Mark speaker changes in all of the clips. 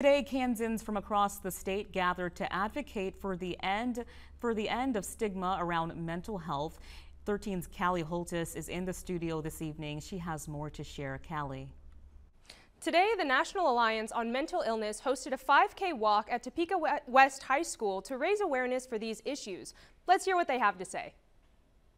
Speaker 1: Today, Kansans from across the state gathered to advocate for the end for the end of stigma around mental health. 13's Callie Holtis is in the studio this evening. She has more to share. Callie.
Speaker 2: Today, the National Alliance on Mental Illness hosted a 5K walk at Topeka West High School to raise awareness for these issues. Let's hear what they have to say.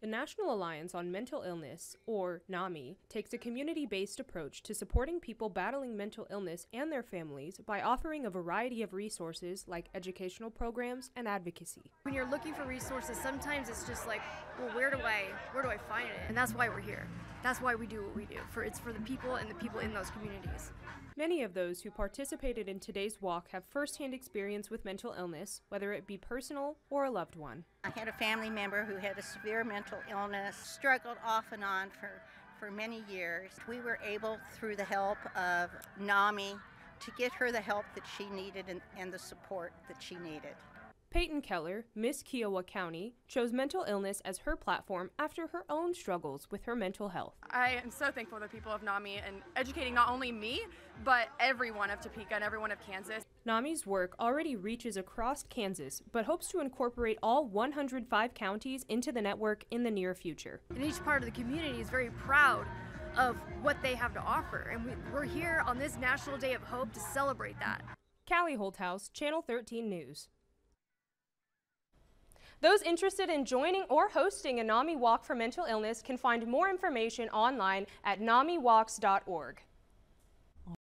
Speaker 2: The National Alliance on Mental Illness, or NAMI, takes a community based approach to supporting people battling mental illness and their families by offering a variety of resources like educational programs and advocacy.
Speaker 3: When you're looking for resources, sometimes it's just like, well, where do I where do I find it? And that's why we're here. That's why we do what we do. For it's for the people and the people in those communities.
Speaker 2: Many of those who participated in today's walk have firsthand experience with mental illness, whether it be personal or a loved one.
Speaker 4: I had a family member who had a severe mental illness, struggled off and on for, for many years. We were able, through the help of NAMI, to get her the help that she needed and, and the support that she needed.
Speaker 2: Peyton Keller, Miss Kiowa County, chose mental illness as her platform after her own struggles with her mental health.
Speaker 5: I am so thankful to the people of NAMI and educating not only me, but everyone of Topeka and everyone of Kansas.
Speaker 2: NAMI's work already reaches across Kansas, but hopes to incorporate all 105 counties into the network in the near future.
Speaker 3: And each part of the community is very proud of what they have to offer, and we, we're here on this National Day of Hope to celebrate that.
Speaker 2: Callie Holthouse, Channel 13 News. Those interested in joining or hosting a NAMI Walk for Mental Illness can find more information online at namiwalks.org.